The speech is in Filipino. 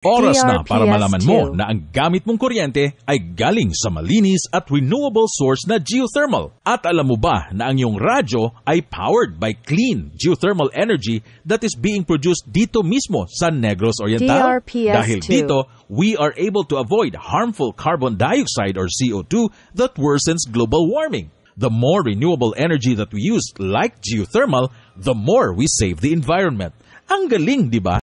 Oras na para malaman mo na ang gamit mong kuryente ay galing sa malinis at renewable source na geothermal. At alam mo ba na ang iyong radyo ay powered by clean geothermal energy that is being produced dito mismo sa Negros Oriental? DRPS2. Dahil dito, we are able to avoid harmful carbon dioxide or CO2 that worsens global warming. The more renewable energy that we use like geothermal, the more we save the environment. Ang galing, di ba?